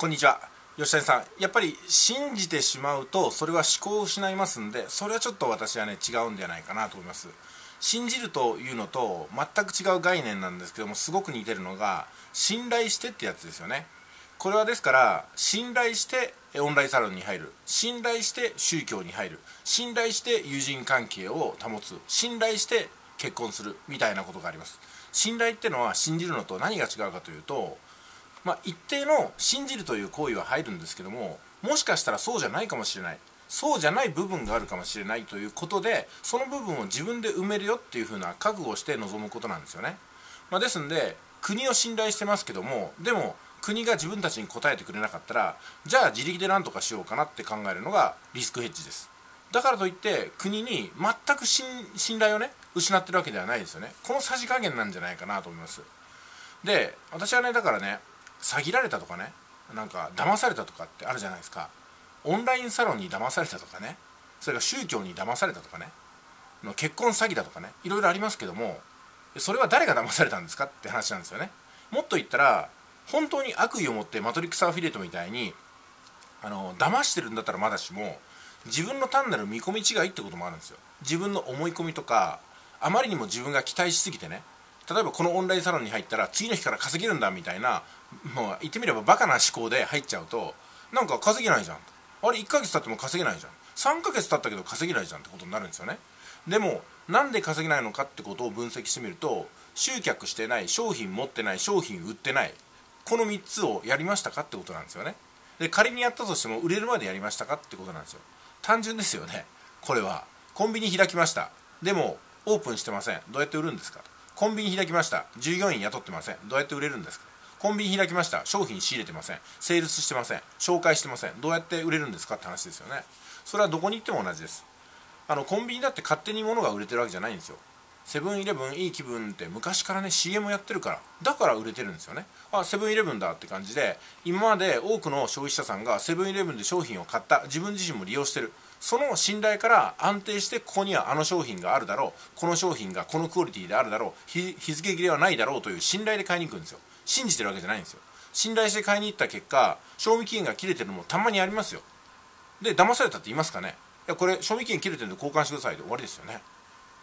こんにちは。吉谷さん。やっぱり信じてしまうとそれは思考を失いますんでそれはちょっと私はね違うんじゃないかなと思います。信じるというのと全く違う概念なんですけどもすごく似てるのが信頼してってやつですよね。これはですから信頼してオンラインサロンに入る。信頼して宗教に入る。信頼して友人関係を保つ。信頼して結婚する。みたいなことがあります。信頼ってのは信じるのと何が違うかというとまあ、一定の信じるという行為は入るんですけどももしかしたらそうじゃないかもしれない。そうじゃない部分があるかもしれないということでその部分を自分で埋めるよっていうふうな覚悟をして臨むことなんですよね、まあ、ですんで国を信頼してますけどもでも国が自分たちに答えてくれなかったらじゃあ自力で何とかしようかなって考えるのがリスクヘッジです。だからといって国に全く信頼をね失ってるわけではないですよね。このさじ加減なんじゃないかなと思います。で私はねだからね詐欺られたとかね。なんか騙されたとかってあるじゃないですか。オンラインサロンに騙されたとかね。それから宗教に騙されたとかね。結婚詐欺だとかね。いろいろありますけどもそれは誰が騙されたんですかって話なんですよね。もっと言ったら本当に悪意を持ってマトリックスアフィリエイトみたいにあの騙してるんだったらまだしも自分の単なる見込み違いってこともあるんですよ。自分の思い込みとかあまりにも自分が期待しすぎてね。例えばこのオンラインサロンに入ったら次の日から稼げるんだみたいなもう言ってみればバカな思考で入っちゃうとなんか稼げないじゃんあれ1ヶ月経っても稼げないじゃん。3ヶ月経ったけど稼げないじゃんってことになるんですよね。でもなんで稼げないのかってことを分析してみると集客してない商品持ってない商品売ってないこの3つをやりましたかってことなんですよね。で仮にやったとしても売れるまでやりましたかってことなんですよ。単純ですよね。これは。コンビニ開きました。でもオープンしてません。どうやって売るんですかコンビニ開きました。従業員雇ってません。どうやって売れるんですか？コンビニ開きました。商品仕入れてません。セールスしてません。紹介してません。どうやって売れるんですかって話ですよね。それはどこに行っても同じです。あのコンビニだって勝手に物が売れてるわけじゃないんですよ。セブンイレブンいい気分って昔からね CM やってるから。だから売れてるんですよね。あセブンイレブンだって感じで今まで多くの消費者さんがセブンイレブンで商品を買った。自分自身も利用してる。その信頼から安定してここにはあの商品があるだろう。この商品がこのクオリティであるだろう。日付切れはないだろうという信頼で買いに行くんですよ。信じてるわけじゃないんですよ。信頼して買いに行った結果賞味期限が切れてるのもたまにありますよ。で騙されたって言いますかね。いやこれ賞味期限切れてるんで交換してくださいで終わりですよね。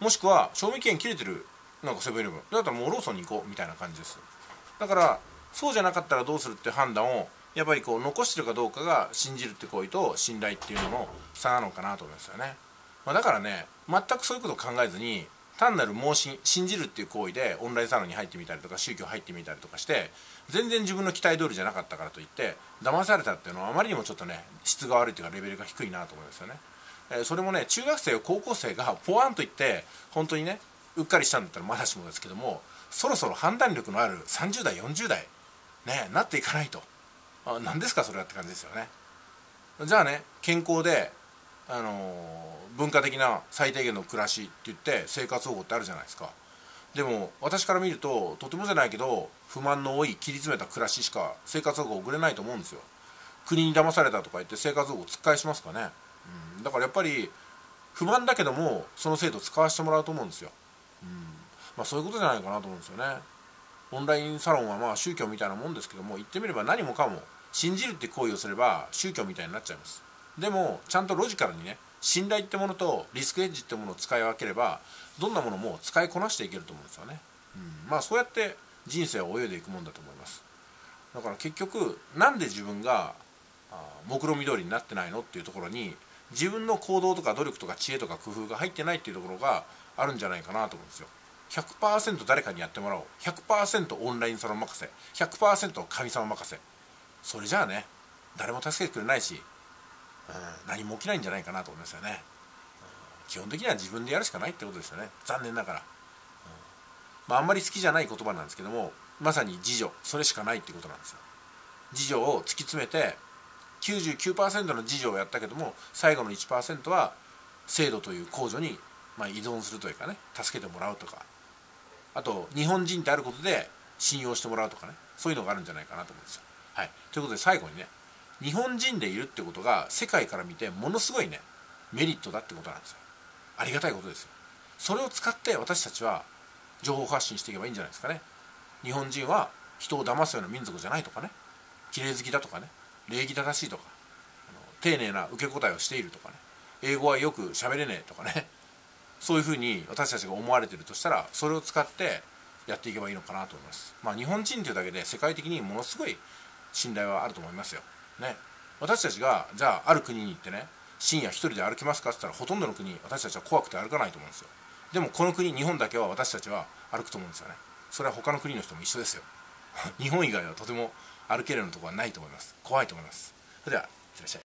もしくは賞味期限切れてるなんかセブンイレブン。だったらもうローソンに行こうみたいな感じですだからそうじゃなかったらどうするって判断をやっぱりこう残してるかどうかが信じるって行為と信頼っていうのの差なのかなと思いますよね、まあ、だからね全くそういうこと考えずに単なる盲信信じるっていう行為でオンラインサロンに入ってみたりとか宗教入ってみたりとかして全然自分の期待通りじゃなかったからといって騙されたっていうのはあまりにもちょっとね質が悪いというかレベルが低いなと思いますよね、えー、それもね中学生や高校生がポワンと言って本当にねうっかりしたんだったらまだしもですけどもそろそろ判断力のある30代40代ねなっていかないと。あ何ですかそれはって感じですよね。じゃあね健康であの、文化的な最低限の暮らしって言って生活保護ってあるじゃないですか。でも私から見るととてもじゃないけど不満の多い切り詰めた暮らししか生活保護を送れないと思うんですよ。国に騙されたとか言って生活保護突っ返しますかね、うん、だからやっぱり不満だけどもその制度使わせてもらうと思うんですよ、うん。まあ、そういうことじゃないかなと思うんですよね。オンラインサロンはまあ宗教みたいなもんですけども言ってみれば何もかも信じるって行為をすれば宗教みたいになっちゃいます。でもちゃんとロジカルにね信頼ってものとリスクエッジってものを使い分ければどんなものも使いこなしていけると思うんですよね、うん、まあそうやって人生を泳いでいくもんだと思います。だから結局なんで自分が目論見通りになってないのっていうところに自分の行動とか努力とか知恵とか工夫が入ってないっていうところがあるんじゃないかなと思うんですよ。100%誰かにやってもらおう。100%オンラインサロン任せ。100%神様任せ。それじゃあね誰も助けてくれないし、うん、何も起きないんじゃないかなと思いますよね、うん、基本的には自分でやるしかないってことですよね。残念ながら、うんまあ、あんまり好きじゃない言葉なんですけどもまさに自助。それしかないってことなんですよ。自助を突き詰めて99%の自助をやったけども最後の1%は制度という控除にまあ依存するというかね助けてもらうとか。あと日本人ってあることで信用してもらうとかね。そういうのがあるんじゃないかなと思うんですよ。はい、ということで最後にね日本人でいるってことが世界から見てものすごいねメリットだってことなんですよ。ありがたいことですよ。それを使って私たちは情報発信していけばいいんじゃないですかね。日本人は人を騙すような民族じゃないとかね。綺麗好きだとかね。礼儀正しいとか。あの丁寧な受け答えをしているとかね。英語はよく喋れねえとかね。そういうふうに私たちが思われてるとしたらそれを使ってやっていけばいいのかなと思います。まあ日本人というだけで世界的にものすごい信頼はあると思いますよ。ね。私たちがじゃあある国に行ってね深夜1人で歩きますか？って言ったらほとんどの国私たちは怖くて歩かないと思うんですよ。でもこの国日本だけは私たちは歩くと思うんですよね。それは他の国の人も一緒ですよ。日本以外はとても歩けるようなとこはないと思います。怖いと思います。それでは